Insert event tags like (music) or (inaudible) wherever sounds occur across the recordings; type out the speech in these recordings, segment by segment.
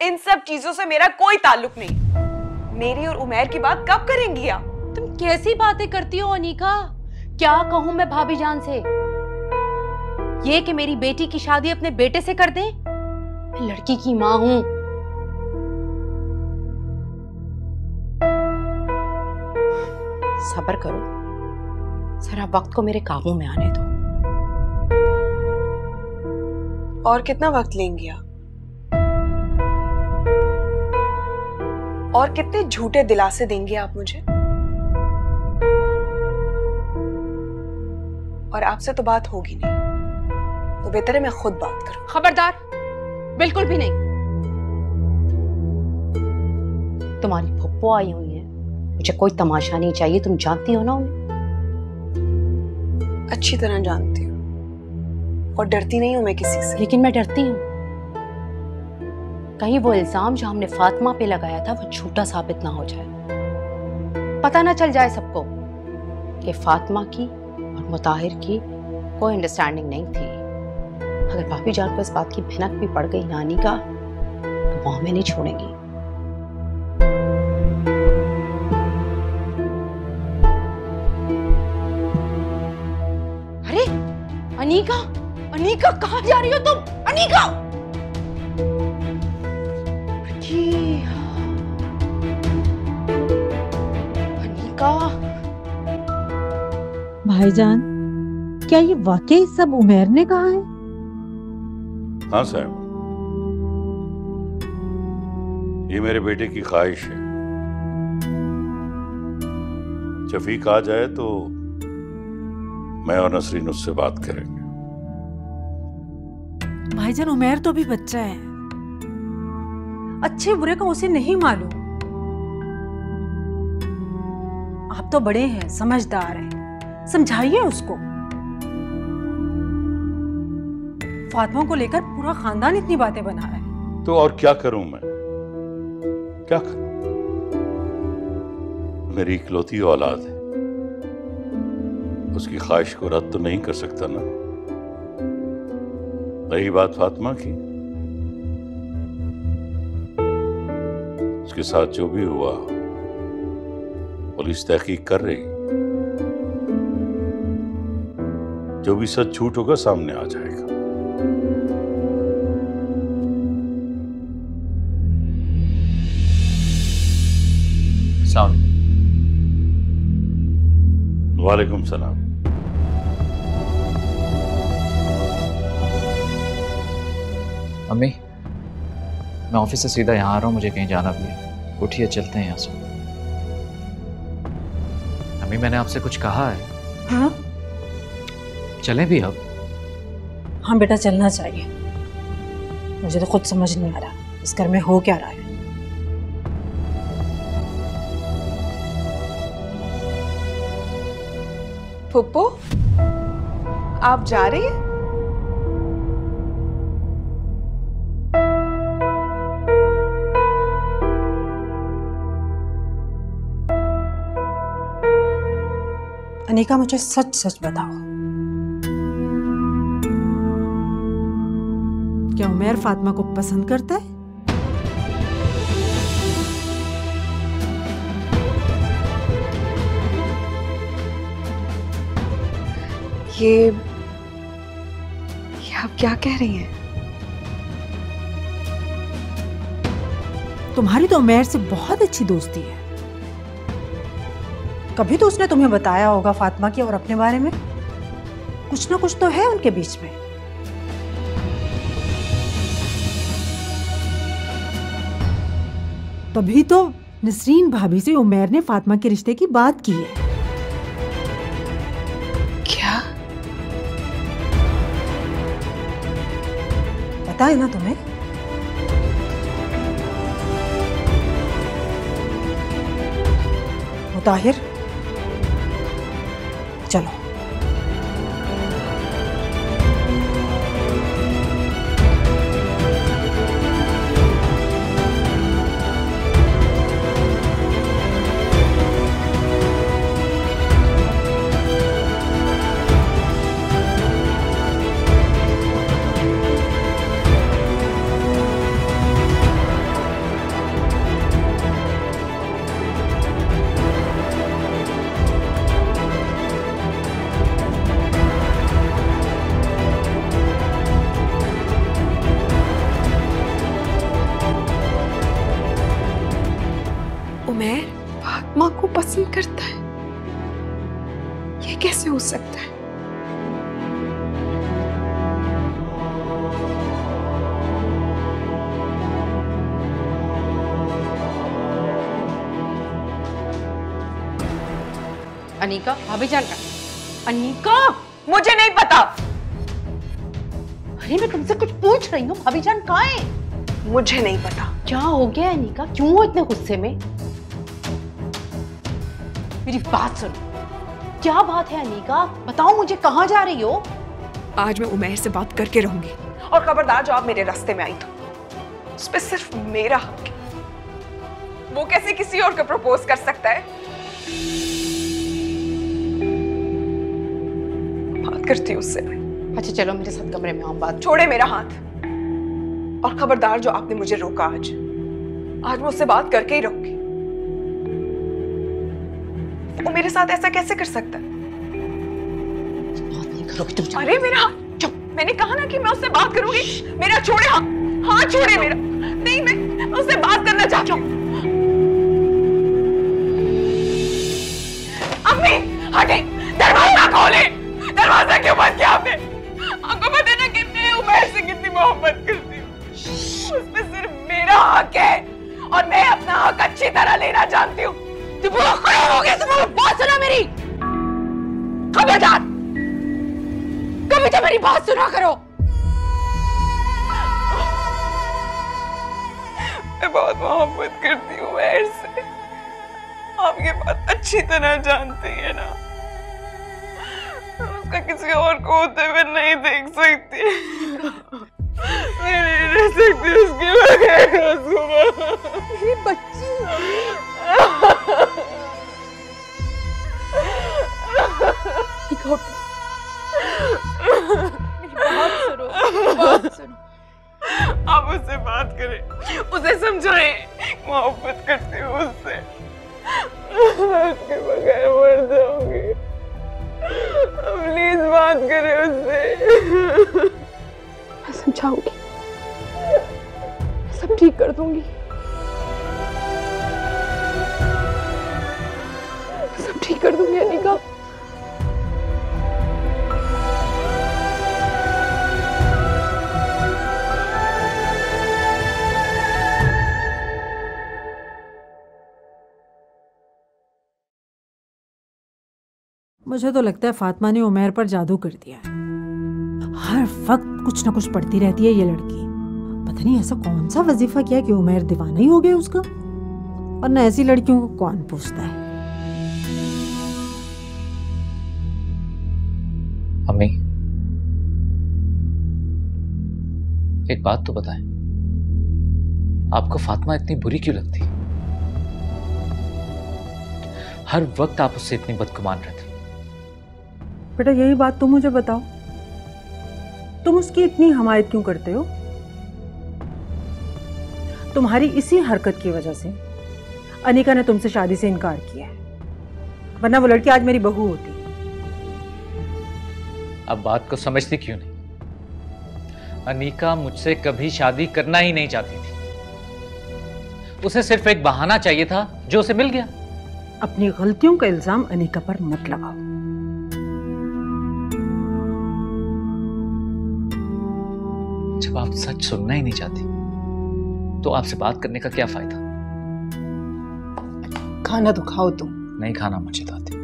इन सब चीज़ों से मेरा कोई ताल्लुक नहीं। मेरी और उमेर की बात कब करेंगी आप? तुम कैसी बातें करती हो अनिका? क्या कहूँ मैं भाभी जान से? ये कि मेरी बेटी की शादी अपने बेटे से कर दें? मैं लड़की की माँ हूँ। सबर करो। जरा वक्त को मेरे काबू में आने दो। और कितना वक्त लेंगी आप? और कितने झूठे दिलासे देंगे आप मुझे? और आपसे तो बात होगी नहीं। तो बेहतर है मैं खुद बात करूँ। खबरदार बिल्कुल भी नहीं। तुम्हारी फुप्पो आई हुई है। मुझे कोई तमाशा नहीं चाहिए तुम जानती हो ना उन्हें? अच्छी तरह जानती हूँ। और डरती नहीं हूँ मैं किसी से। लेकिन मैं डरती हूँ। कहीं वो इल्ज़ाम जो हमने फातिमा पे लगाया था, वो झूठा साबित ना हो जाए। पता ना चल जाए सबको कि फातिमा की और मुताहिर की कोई अंडरस्टैंडिंग नहीं थी। अगर भाभी जान को इस बात की भनक भी पड़ गई नानी का तो वो हमें नहीं छोड़ेंगी। अरे, अनीका अनीका, कहाँ जा रही हो तुम? अनीका! अनीका भाईजान क्या ये वाकई सब उमेर ने कहा है हाँ साहब ये मेरे बेटे की ख्वाहिश है शफीक आ जाए तो मैं और नसरीन उससे बात करेंगे भाईजान उमेर तो भी बच्चा है अच्छे बुरे का उसे नहीं मालूम। आप तो बड़े हैं, समझदार हैं। समझाइए उसको। फातिमा को लेकर पूरा खानदान इतनी बातें बना रहा है। तो और क्या करूँ मैं? क्या करूँ? मेरी इकलौती औलाद है। उसकी ख्वाहिश को रद्द तो नहीं कर सकता ना। रही बात फातिमा की। उसके साथ जो भी हुआ पुलिस तहकीक कर रही। जो भी सच झूठ होगा सामने आ जाएगा। वालेकुम सलाम। अम्मी। मैं ऑफ़िस से सीधा यहाँ आ रहा हूँ मुझे कहीं जाना भी है। उठिए चलते हैं यहाँ से। अम्मी मैंने आपसे कुछ कहा है? हाँ? चलें भी अब। हाँ बेटा चलना चाहिए। मुझे तो खुद समझ नहीं आ रहा इस घर में हो क्या रहा है। फुप्पो आप जा रही हैं? अनिका, मुझे सच सच बताओ। क्या उमेर फातिमा को पसंद करता है? ये ये आप क्या कह रही हैं? तुम्हारी तो उमेर से बहुत अच्छी दोस्ती है। कभी तो उसने तुम्हें बताया होगा फातिमा की और अपने बारे में। कुछ ना कुछ तो है उनके बीच में। तभी तो नसरीन भाभी से उमेर ने फातिमा के रिश्ते की बात की है। क्या? पता है ना तुम्हें? मुताहिर? अनिका भाभी जान का अनिका मुझे नहीं पता। अरे मैं तुमसे कुछ पूछ रही हूँ। भाभी जान कहाँ है? मुझे नहीं पता। क्या हो गया अनिका? क्यों हो इतने गुस्से में? मेरी बात सुनो। क्या बात है अनिका? बताओ मुझे कहाँ जा रही हो? आज मैं उमेर से बात करके रहूँगी। और खबरदार जो आप मेरे रास्ते में आई तो उस पर सिर्फ़ मेरा हक है। वो कैसे किसी और को प्रपोज कर सकता है? बात करती हूँ उससे। अच्छा चलो मेरे साथ कमरे में हम बात छोड़े मेरा हाथ। और खबरदार जो आपने मुझे रोका आज आज मैं उससे बात करके ही रहूँगी। वो मेरे साथ ऐसा कैसे कर सकता है? अरे मेरा चुप। मैंने कहा ना कि मैं उससे बात करूँगी। मेरा छोड़े हाथ हाथ छोड़े मेरा। नहीं मैं उससे बात करना चाहती हूँ। अम्मी हटे दरवाज़ा खोले। दरवाज़ा क्यों बंद किया आपने आपको पता ना कि मैं उमर से कितनी मोहब्बत करती हूँ। उसमें सिर्फ़ मेरा हक है और मैं अपना हक अच्छी तरह लेना जानती हूँ। तुम बहुत खराब हो गए तुम बात सुनो मेरी। खबरदार, कभी तो मेरी बात सुना करो। मैं बहुत मोहब्बत करती हूँ से। आप ये बात अच्छी तरह जानते हैं ना। मैं उसका किसी और को होते हुए नहीं देख सकती। मैं नहीं रह सकती उसके बगैर ये बच्ची आप उससे बात करें उसे समझाएँ। मोहब्बत करती हूँ उससे। उसके बगैर मर जाऊँगी। प्लीज़ बात करें उससे। मैं समझाऊँगी। सब ठीक कर दूँगी। सब ठीक कर दूँगी, अनिका। मुझे तो लगता है फातिमा ने उमेर पर जादू कर दिया है। हर वक्त कुछ ना कुछ पढ़ती रहती है ये लड़की। पता नहीं ऐसा कौन सा वजीफा किया कि उमेर दीवाना ही हो गया उसका। और न ऐसी लड़कियों को कौन पूछता है? अम्मी। एक बात तो बताएँ। आपको फातिमा इतनी बुरी क्यों लगती? हर वक्त आप उससे इतनी बदगुमान रहती बेटा यही बात तुम मुझे बताओ। तुम उसकी इतनी हमायत क्यों करते हो? तुम्हारी इसी हरकत की वजह से अनिका ने तुमसे शादी से इनकार किया है। वरना वो लड़की आज मेरी बहू होती। अब बात को समझती क्यों नहीं? अनिका मुझसे कभी शादी करना ही नहीं चाहती थी। उसे सिर्फ़ एक बहाना चाहिए था जो उसे मिल गया। अपनी गलतियों का इल्ज़ाम अनिका पर मत लगाओ। जब आप सच सुनना ही नहीं चाहती तो आपसे बात करने का क्या फ़ायदा? खाना तो खाओ तुम। नहीं खाना मुझे दादी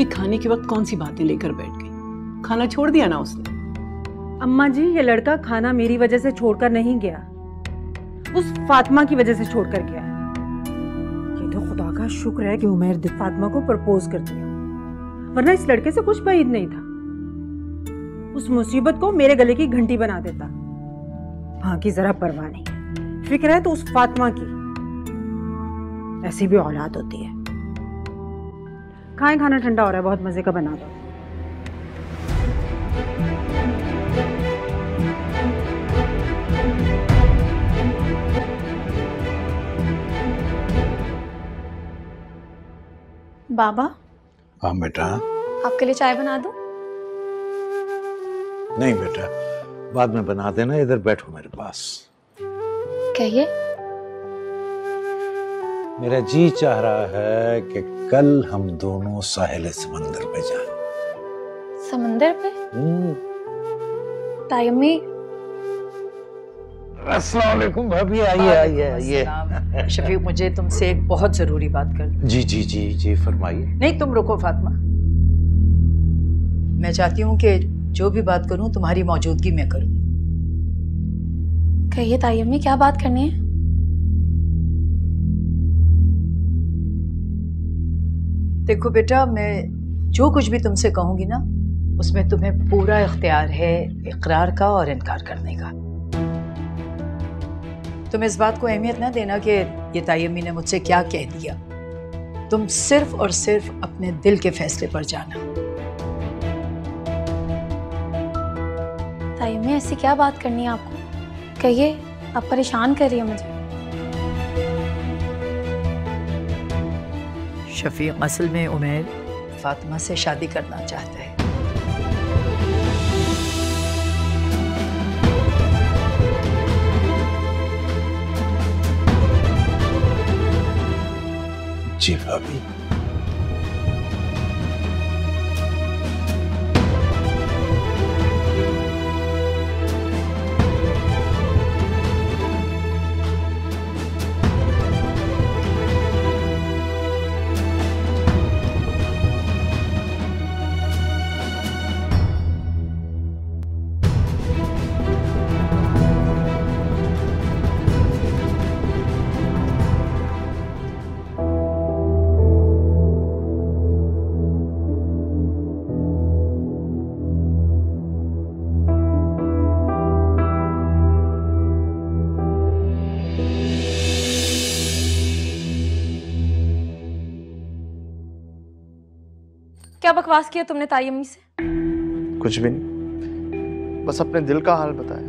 ये खाने के वक्त कौन सी बातें लेकर बैठ गई? खाना छोड़ दिया ना उसने? अम्मा जी ये लड़का खाना मेरी वजह से छोड़कर नहीं गया। उस फातिमा की वजह से छोड़कर गया ये तो खुदा का शुक्र है कि उमेर ने फातिमा को प्रपोज कर दिया वरना इस लड़के से कुछ बात नहीं था। उस मुसीबत को मेरे गले की घंटी बना देता। वहाँ की जरा परवाह नहीं। फ़िक्र है तो उस फातिमा की। ऐसी भी औलाद होती है। खाएँ, खाना ठंडा हो रहा है, बहुत मज़े का बना दो। बाबा हाँ बेटा। आपके लिए चाय बना दो? नहीं बेटा बाद में बना देना इधर बैठो मेरे पास। कहिए। मेरा जी चाह रहा है कि कल हम दोनों साहिल समंदर पे जाएँ। समंदर पे? ताई अम्मी अस्सलाम भाभी आइए आइए आइए। शफीक मुझे तुमसे एक बहुत ज़रूरी बात कर जी जी जी जी फरमाइए। नहीं तुम रुको फातिमा। मैं चाहती हूँ कि जो भी बात करूँ तुम्हारी मौजूदगी में करूँ। कहिए ताई अम्मी क्या बात करनी है? देखो बेटा मैं जो कुछ भी तुमसे कहूँगी ना उसमें तुम्हें पूरा इख्तियार है इकरार का और इनकार करने का। तुम इस बात को अहमियत ना देना कि ये तायमी ने मुझसे क्या कह दिया। तुम सिर्फ़ और सिर्फ़ अपने दिल के फैसले पर जाना। अम्मी ऐसी क्या बात करनी है आपको? कहिए आप परेशान कर रही है मुझे। शफीक असल में उमेर फातिमा से शादी करना चाहता है। जी बकवास किया तुमने ताई अम्मी से? कुछ भी नहीं। बस अपने दिल का हाल बताया।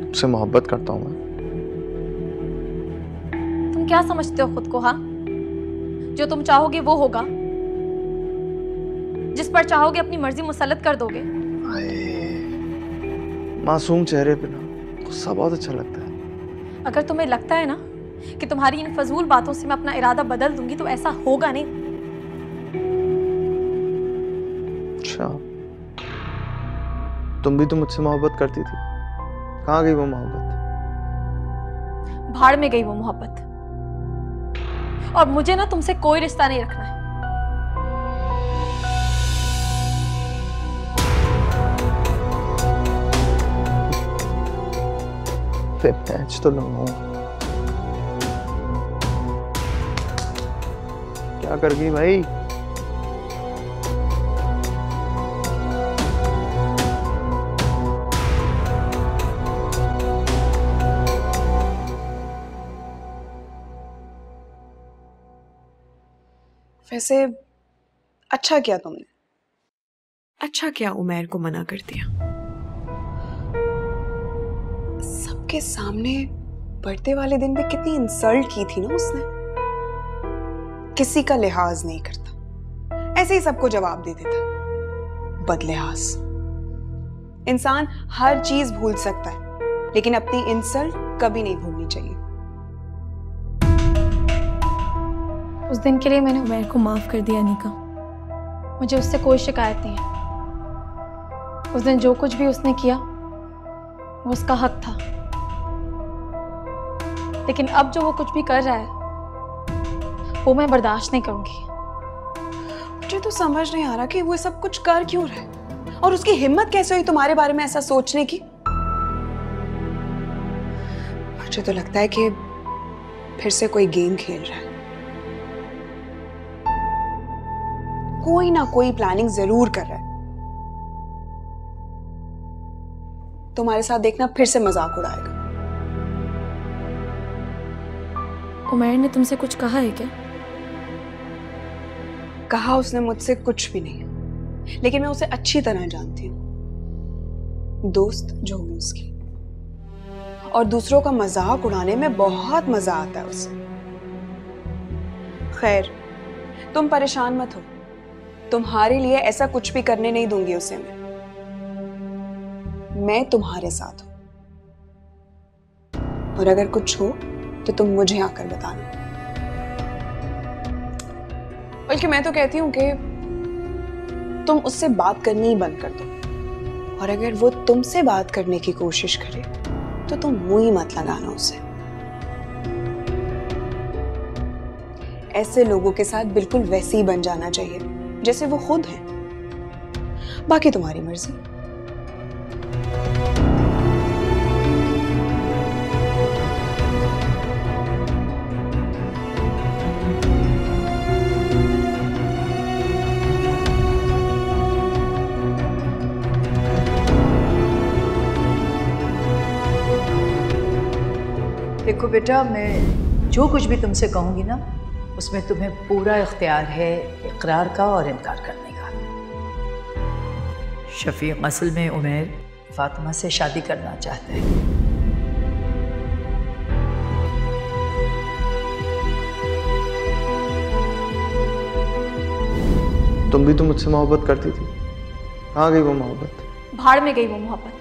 तुमसे मोहब्बत करता हूँ मैं। तुम क्या समझते हो खुद को हाँ? जो तुम चाहोगे वो होगा। जिस पर चाहोगे अपनी मर्ज़ी मुसलत कर दोगे। मासूम चेहरे पे ना गुस्सा बहुत अच्छा लगता है। अगर तुम्हें लगता है ना कि तुम्हारी इन फजूल बातों से मैं अपना इरादा बदल दूँगी तो ऐसा होगा नहीं। तुम भी तो मुझसे मोहब्बत करती थी। कहाँ गई वो मोहब्बत? भाड़ में गई वो मोहब्बत। और मुझे ना तुमसे कोई रिश्ता नहीं रखना है। फिर मैच तो लगाऊँगा क्या कर गई भाई? वैसे अच्छा किया तुमने। अच्छा किया उमेर को मना कर दिया। सबके सामने बर्थडे वाले दिन भी कितनी इंसल्ट की थी ना उसने। किसी का लिहाज नहीं करता। ऐसे ही सबको जवाब दे देता। बदलिहाज इंसान हर चीज़ भूल सकता है लेकिन अपनी इंसल्ट कभी नहीं भूलनी उस दिन के लिए मैंने उमैर को माफ़ कर दिया निका मुझे उससे कोई शिकायत नहीं है। उस दिन जो कुछ भी उसने किया, वो उसका हक था। लेकिन अब जो वो कुछ भी कर रहा है, वो मैं बर्दाश्त नहीं करूँगी। मुझे तो समझ नहीं आ रहा कि वो सब कुछ कर क्यों रहा और उसकी हिम्मत कैसे हुई तुम्हारे बारे में ऐसा सोचने की? मुझे तो लगता है कि फिर से कोई गेम खेल रहा है। कोई ना कोई प्लानिंग ज़रूर कर रहा है। तुम्हारे साथ देखना फिर से मज़ाक उड़ाएगा। उमैर ने तुमसे कुछ कहा है क्या? कहा उसने मुझसे कुछ भी नहीं। लेकिन मैं उसे अच्छी तरह जानती हूँ। दोस्त जो हूँ उसकी। और दूसरों का मज़ाक उड़ाने में बहुत मज़ा आता है उसे। खैर तुम परेशान मत हो। तुम्हारे लिए ऐसा कुछ भी करने नहीं दूँगी उसे मैं। मैं तुम्हारे साथ हूँ। और अगर कुछ हो तो तुम मुझे आकर बताना। बल्कि मैं तो कहती हूँ कि तुम उससे बात करनी ही बंद कर दो। और अगर वो तुमसे बात करने की कोशिश करे तो तुम मुँह ही मत लगाना उसे। ऐसे लोगों के साथ बिल्कुल वैसे ही बन जाना चाहिए। जैसे वो खुद हैं। बाकी तुम्हारी मर्ज़ी। देखो बेटा, मैं जो कुछ भी तुमसे कहूँगी ना उसमें तुम्हें पूरा इख्तियार है इकरार का और इनकार करने का। शफीक असल में उमेर फातिमा से शादी करना चाहते हैं। तुम भी तो मुझसे मोहब्बत करती थी। कहाँ गई वो मोहब्बत? भाड़ में गई वो मोहब्बत।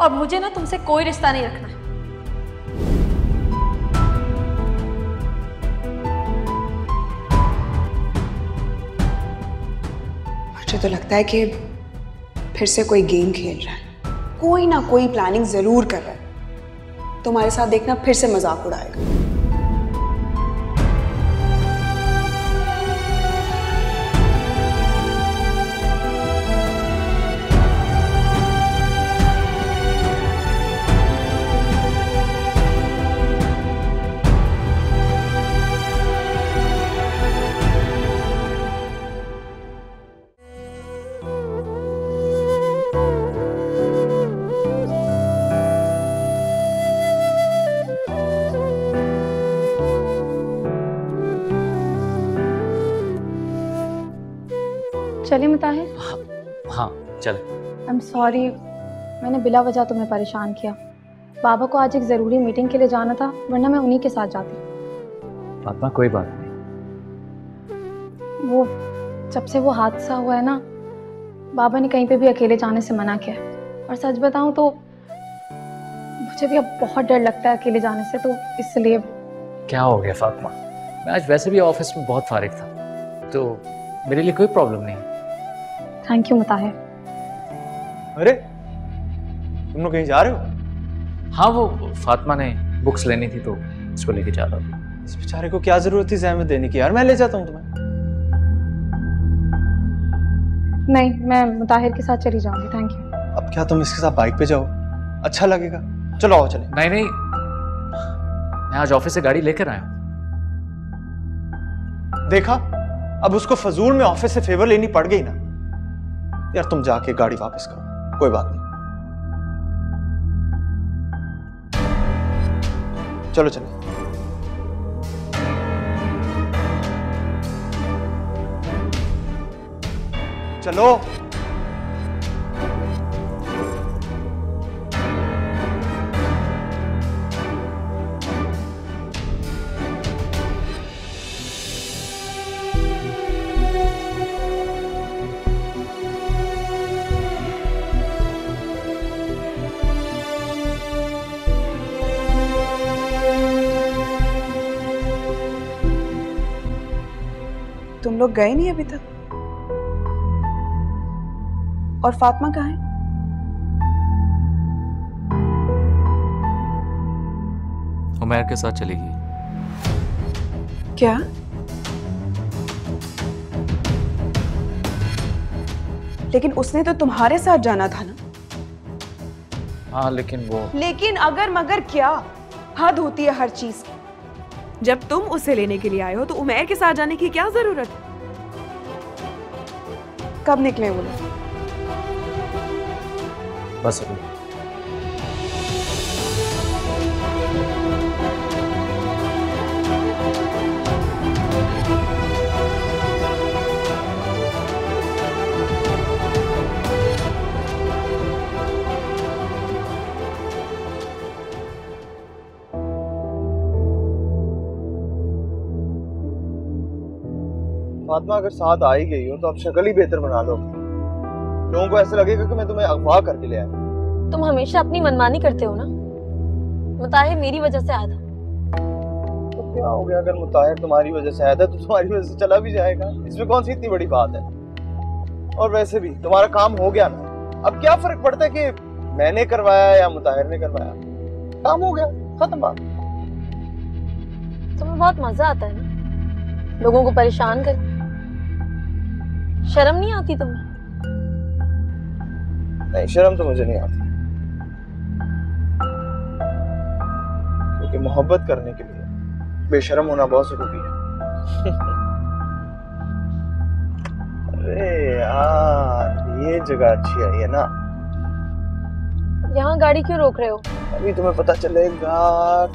और मुझे ना तुमसे कोई रिश्ता नहीं रखना। मुझे तो लगता है कि फिर से कोई गेम खेल रहा है। कोई ना कोई प्लानिंग ज़रूर कर रहा है। तुम्हारे साथ देखना फिर से मज़ाक उड़ाएगा। चलिए मुताहिर हाँ। चल। आई एम सॉरी मैंने बिला वजह तुम्हें परेशान किया। बाबा को आज एक ज़रूरी मीटिंग के लिए जाना था वरना मैं उन्हीं के साथ जाती। फातिमा कोई बात नहीं। वो जब से वो हादसा हुआ है ना बाबा ने कहीं पे भी अकेले जाने से मना किया। है और सच बताऊँ तो मुझे भी अब बहुत डर लगता है अकेले जाने से तो इसलिए। क्या हो गया फातिमा? मैं आज वैसे भी ऑफ़िस में बहुत फारिग था। तो मेरे लिए कोई प्रॉब्लम नहीं थैंक यू मुताहिर अरे तुम लोग कहीं जा रहे हो? हाँ वो फातिमा ने बुक्स लेनी थी तो इसको लेके जा रहा था। इस बेचारे को क्या ज़रूरत थी जहमत देने की? यार मैं ले जाता हूँ तुम्हें। नहीं मैं मुताहिर के साथ चली जाऊँगी थैंक यू अब क्या तुम इसके साथ बाइक पे जाओ? अच्छा लगेगा। चलो आओ चले। नहीं नहीं। मैं आज ऑफ़िस से गाड़ी लेकर आया हूँ। देखा? अब उसको फजूल में ऑफ़िस से फेवर लेनी पड़ गई ना। यार तुम जाके गाड़ी वापस करो। कोई बात नहीं। चलो चलो। चलो। लोग गए नहीं अभी तक? और फातिमा कहाँ है? उमैर के साथ चली गई। क्या? लेकिन उसने तो तुम्हारे साथ जाना था ना? हाँ लेकिन वो लेकिन अगर मगर क्या? हद होती है हर चीज़ की। जब तुम उसे लेने के लिए आए हो तो उमेर के साथ जाने की क्या ज़रूरत? है कब निकले बोले बस अभी। फातिमा अगर साथ आ ही गई हो तो अब शक्ल ही बेहतर बना लो। लोगों को ऐसा लगेगा कि मैं तुम्हें अगवा करके ले आया। तुम हमेशा अपनी मनमानी करते हो ना? मुताहिर मेरी वजह से आया था। तो क्या हो गया? अगर मुताहिर तुम्हारी वजह से आया था तो तुम्हारी वजह से चला भी जाएगा। इसमें कौन सी इतनी बड़ी बात है? और वैसे भी तुम्हारा काम हो गया ना। अब क्या फ़र्क पड़ता है कि मैंने करवाया या मुताहिर ने करवाया? काम हो गया खत्म बात। तुम्हें बहुत मज़ा आता है ना? लोगों को परेशान कर शर्म नहीं आती तुम्हें? नहीं शर्म तो मुझे नहीं आती। क्योंकि मोहब्बत करने के लिए बेशर्म होना बहुत ज़रूरी है। (laughs) अरे यार ये जगह अच्छी आई है ना। यहाँ गाड़ी क्यों रोक रहे हो? अभी तुम्हें पता चलेगा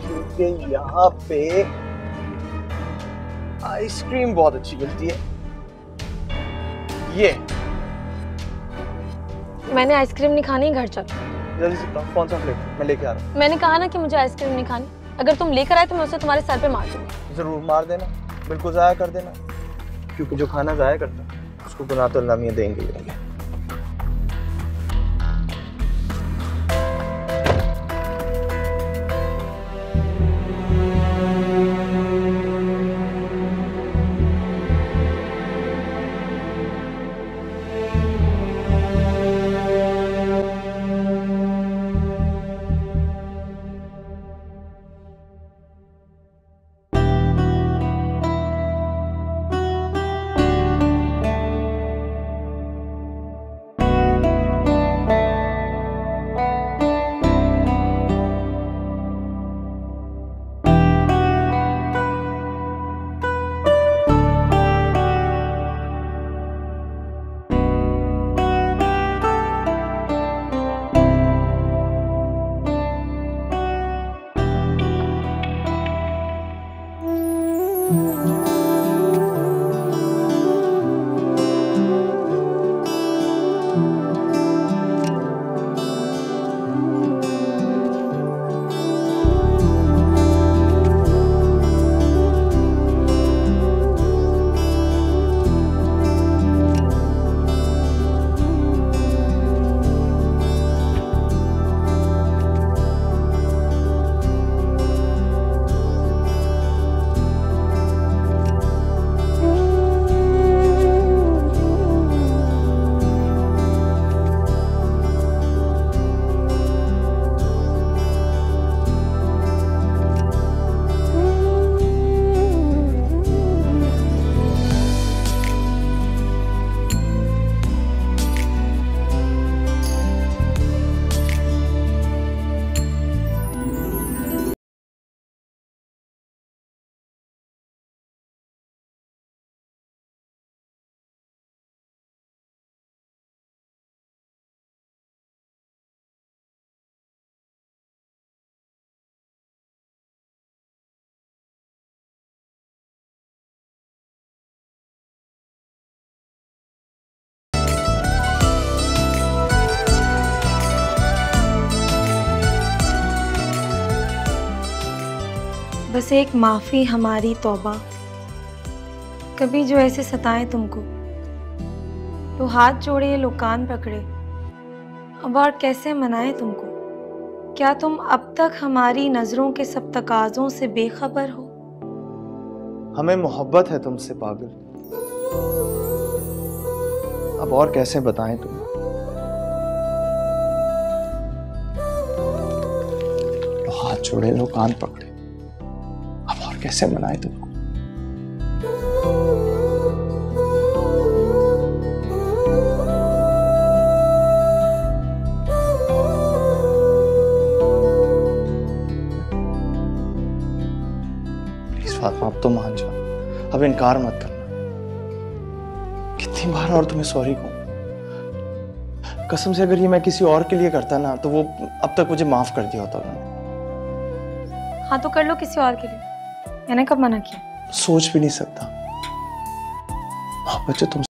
क्योंकि यहाँ पे आइसक्रीम बहुत अच्छी मिलती है। ये। मैंने आइसक्रीम नहीं खानी घर चल। जल्दी से बताओ कौन सा फ्लेवर मैं लेके आ रहा हूँ? मैंने कहा ना कि मुझे आइसक्रीम नहीं खानी। अगर तुम लेकर आए तो मैं उसे तुम्हारे सर पे मार दूँगी। ज़रूर मार देना। बिल्कुल जाया कर देना। क्योंकि जो खाना जाया करता है, उसको गुनाह तो अल्लाह देंगे। बस एक माफ़ी हमारी तौबा। कभी जो ऐसे सताए तुमको। तो हाथ जोड़े लो कान पकड़े। अब और कैसे मनाए तुमको? क्या तुम अब तक हमारी नज़रों के सब तकाज़ों से बेखबर हो? हमें मोहब्बत है तुमसे, पागल। अब और कैसे बताएँ तुम? लो हाथ छोड़े लो कान पकड़े। कैसे मनाए तुमको? अब तो मान जाओ। अब इनकार मत करना। कितनी बार और तुम्हें सॉरी कहूँ? कसम से अगर ये मैं किसी और के लिए करता ना तो वो अब तक मुझे माफ़ कर दिया होता उन्होंने। हाँ तो कर लो किसी और के लिए। मैंने कब मना किया? सोच भी नहीं सकता। बच्चे तुम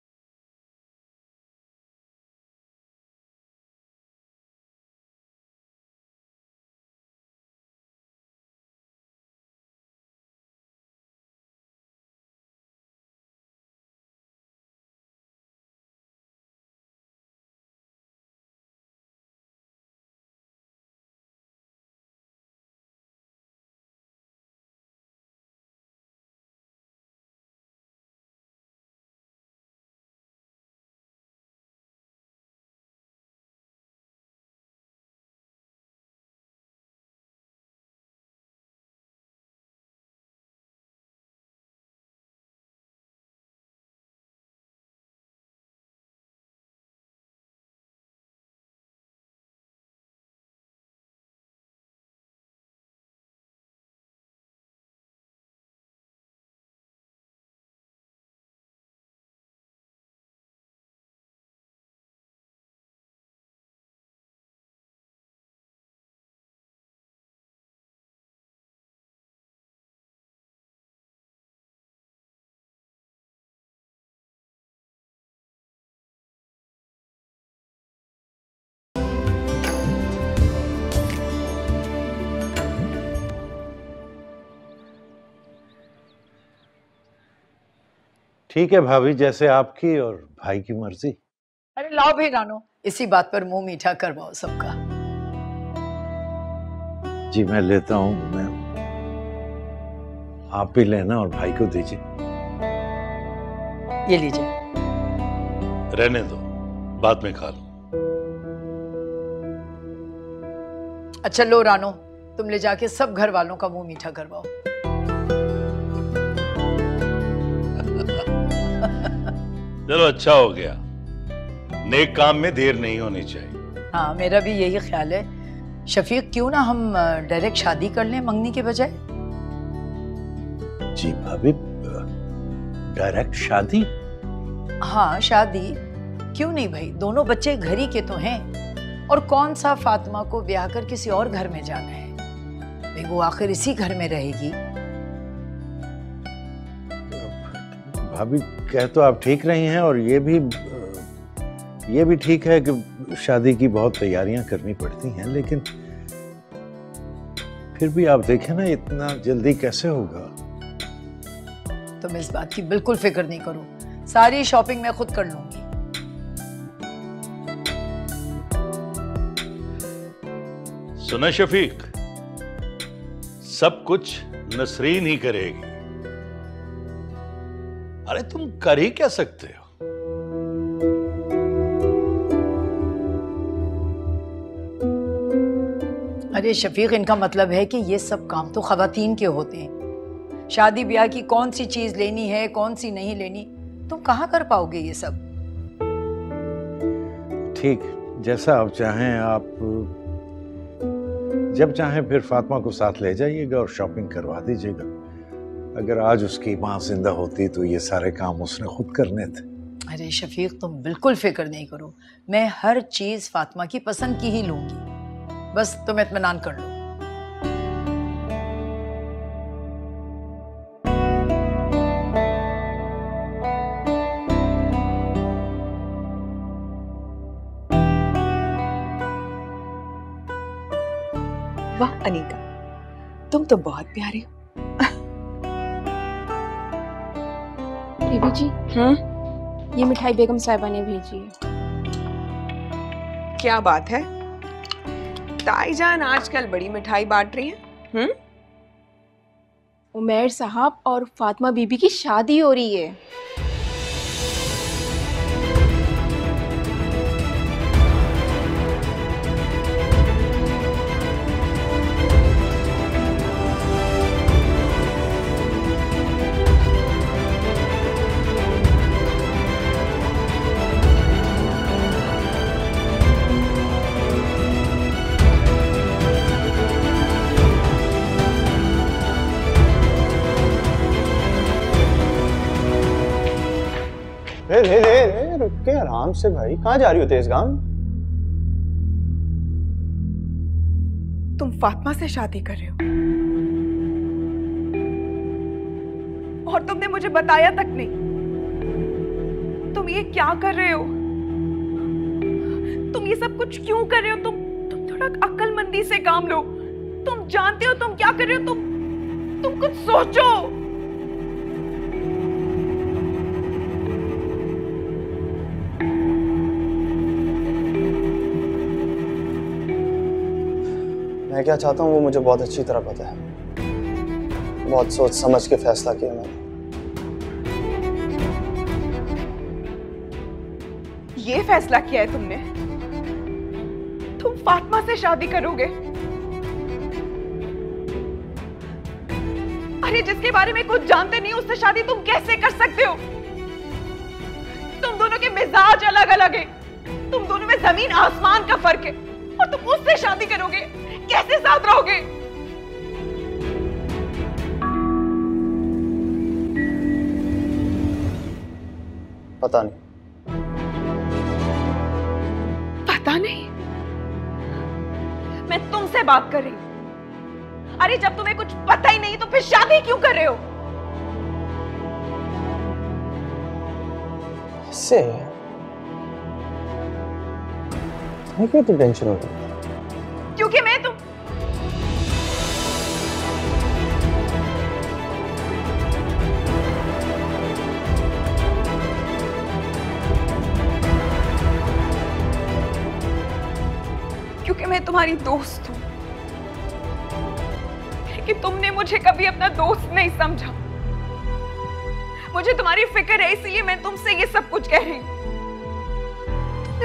ठीक है भाभी जैसे आपकी और भाई की मर्ज़ी। अरे लाओ भी रानो इसी बात पर मुँह मीठा करवाओ सबका। जी मैं लेता हूँ मैं आप भी लेना और भाई को दीजिए। ये लीजिए। रहने दो बाद में खा लो। अच्छा लो रानो तुम ले जाके सब घर वालों का मुँह मीठा करवाओ। चलो अच्छा हो गया। नेक काम में देर नहीं होनी चाहिए। हाँ मेरा भी यही ख्याल है। शफीक क्यों ना हम डायरेक्ट शादी कर लें मंगनी के बजाय? जी भाभी डायरेक्ट शादी? हाँ शादी। क्यों नहीं भाई? दोनों बच्चे घर ही के तो हैं। और कौन सा फातिमा को ब्याह कर किसी और घर में जाना है? भाई वो आखिर इसी घर में रहेगी। भाभी कह तो आप ठीक रही हैं और ये भी ये भी ठीक है कि शादी की बहुत तैयारियाँ करनी पड़ती हैं लेकिन फिर भी आप देखें ना इतना जल्दी कैसे होगा? तुम इस बात की बिल्कुल फ़िक्र नहीं करो। सारी शॉपिंग मैं खुद कर लूँगी। सुना शफीक सब कुछ नसरीन ही करेगी। अरे तुम कर ही क्या सकते हो? अरे शफीक इनका मतलब है कि ये सब काम तो खवातीन के होते हैं। शादी ब्याह की कौन सी चीज़ लेनी है कौन सी नहीं लेनी तुम कहाँ कर पाओगे ये सब? ठीक जैसा आप चाहें आप जब चाहें फिर फातिमा को साथ ले जाइएगा और शॉपिंग करवा दीजिएगा। अगर आज उसकी माँ ज़िंदा होती तो ये सारे काम उसने खुद करने थे। अरे शफीक तुम बिल्कुल फ़िक्र नहीं करो। मैं हर चीज़ फातिमा की पसंद की ही लूँगी। बस तुम इत्मीनान कर लो। वाह अनीका तुम तो बहुत प्यारे हो। बेबी जी हम्म ये मिठाई बेगम साहिबा ने भेजी है। क्या बात है? ताईजान आजकल बड़ी मिठाई बांट रही है। हम्म? उमेर साहब और फातिमा बीबी की शादी हो रही है। रे रे रे रे रुक के आराम से भाई। कहाँ जा रही हो तेज गाम तुम फातिमा से शादी कर रहे हो। और तुमने मुझे बताया तक नहीं। तुम ये क्या कर रहे हो? तुम ये सब कुछ क्यों कर रहे हो? तुम तुम थोड़ा अक्लमंदी से काम लो। तुम जानते हो तुम क्या कर रहे हो? तुम तुम कुछ सोचो। मैं क्या चाहता हूँ वो मुझे बहुत अच्छी तरह पता है। बहुत सोच समझ के फैसला किया मैंने। ये फैसला किया है तुमने? तुम फातिमा से शादी करोगे? अरे जिसके बारे में कुछ जानते नहीं, उससे शादी तुम कैसे कर सकते हो? तुम दोनों के मिजाज अलग अलग है। तुम दोनों में ज़मीन आसमान का फ़र्क है। और तुम उससे शादी करोगे? कैसे साथ रहोगे? पता नहीं। पता नहीं। मैं तुमसे बात कर रही हूँ। अरे जब तुम्हें कुछ पता ही नहीं तो फिर शादी क्यों कर रहे हो? इससे है क्या तुम टेंशन हो रही क्योंकि मैं तुम क्योंकि मैं तुम्हारी दोस्त हूँ। कि तुमने मुझे कभी अपना दोस्त नहीं समझा। मुझे तुम्हारी फ़िक्र है, इसलिए मैं तुमसे ये सब कुछ कह रही हूँ।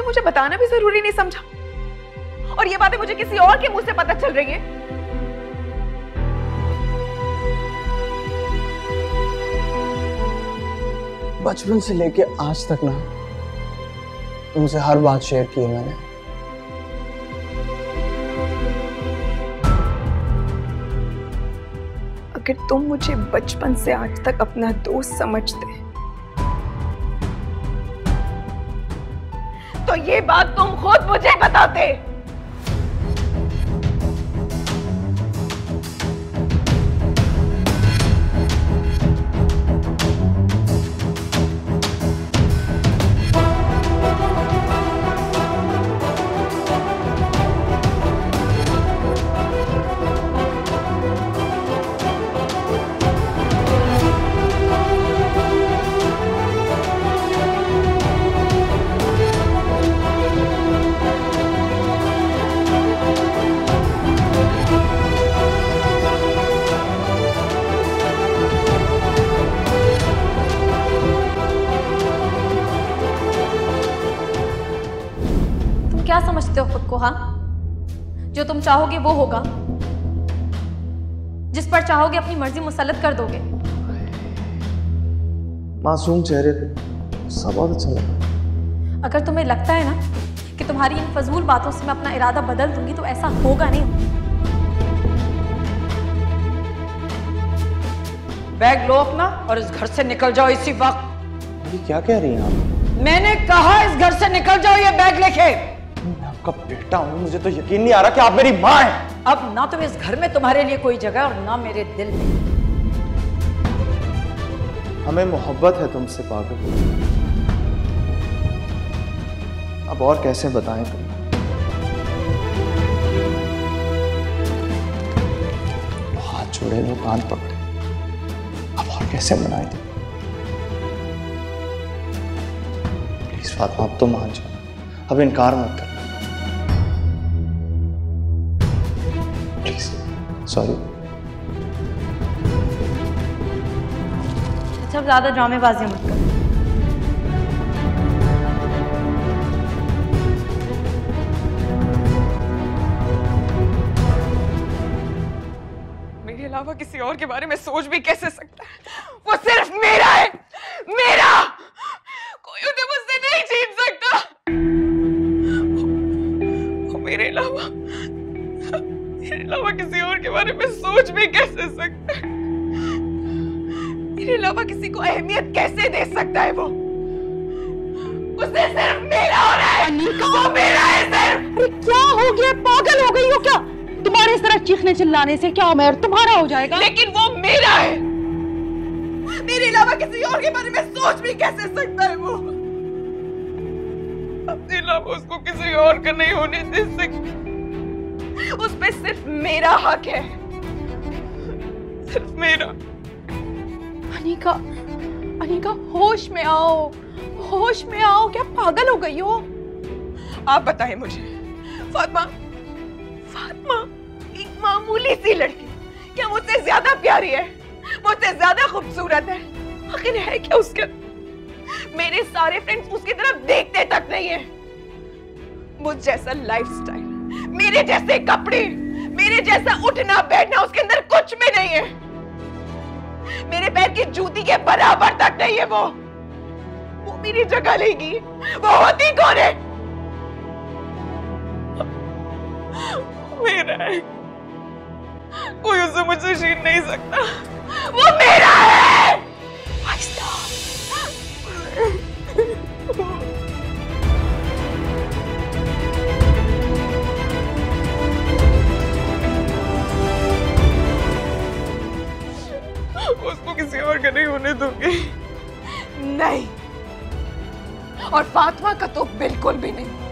मुझे बताना भी ज़रूरी नहीं समझा? और ये बातें मुझे किसी और के मुँह से पता चल रही है। बचपन से लेके आज तक ना तुमसे हर बात शेयर की है मैंने। अगर तुम मुझे बचपन से आज तक अपना दोस्त समझते ये बात तुम खुद मुझे बताते। जो तुम चाहोगे वो होगा। जिस पर चाहोगे अपनी मर्ज़ी मुसलत कर दोगे। मासूम चेहरे पे सब बहुत अच्छा लगा अगर तुम्हें लगता है ना कि तुम्हारी इन फजूल बातों से मैं अपना इरादा बदल दूँगी तो ऐसा होगा नहीं। बैग लो अपना और इस घर से निकल जाओ इसी वक्त। क्या कह रही हैं आप? मैंने कहा इस घर से निकल जाओ ये बैग लेके। आपका बेटा हूँ मुझे तो यकीन नहीं आ रहा कि आप मेरी माँ हैं। अब ना तो इस घर में तुम्हारे लिए कोई जगह और ना मेरे दिल में। हमें मोहब्बत है तुमसे पागल। अब और कैसे बताएँ तुम? हाथ जोड़े लो कान पकड़े। अब और कैसे मनाए तुम? प्लीज़ फातिमा अब तो मान जाओ। अब इनकार मत कर। सॉरी। अच्छा ज़्यादा ड्रामेबाजी मत करो। मेरे अलावा किसी और के बारे में सोच भी कैसे सकता है? वो सिर्फ़ मेरा है! मेरा! कोई उसे मुझसे नहीं जीत सकता! अलावा किसी और के बारे में सोच भी कैसे सकता है? मेरे अलावा किसी को अहमियत कैसे दे सकता है वो? उसे सिर्फ़ मेरा होना है। वो मेरा है सिर्फ़। अरे क्या हो गया? पागल हो गई हो क्या? तुम्हारे इस तरह चीखने चिल्लाने से क्या उमेर तुम्हारा हो जाएगा? लेकिन वो मेरा है। मेरे अलावा किसी और के बारे में सोच भी कैसे सकता है वो? अपने अलावा उसको किसी और का नहीं होने दे सकती उस पे सिर्फ़ मेरा हक है। सिर्फ़ मेरा। अनिका अनिका, होश में आओ। होश में आओ। क्या पागल हो गई हो? आप बताएँ मुझे। फातिमा फातिमा, एक मामूली सी लड़की। क्या मुझसे ज़्यादा प्यारी है? मुझसे ज़्यादा खूबसूरत है? आखिर है क्या उसके? मेरे सारे फ्रेंड्स उसकी तरफ़ देखते तक नहीं है। मुझ जैसा लाइफस्टाइल मेरे जैसे कपड़े, मेरे जैसा उठना, बैठना उसके अंदर कुछ भी नहीं है। मेरे पैर की जूती के बराबर तक नहीं है वो। वो मेरी जगह लेगी। वो होती कौन है? मेरा है। कोई उसे मुझसे छीन नहीं सकता। वो मेरा है। आहिस्ता उसको किसी और का नहीं होने दूँगी। नहीं। और फातिमा का तो बिल्कुल भी नहीं।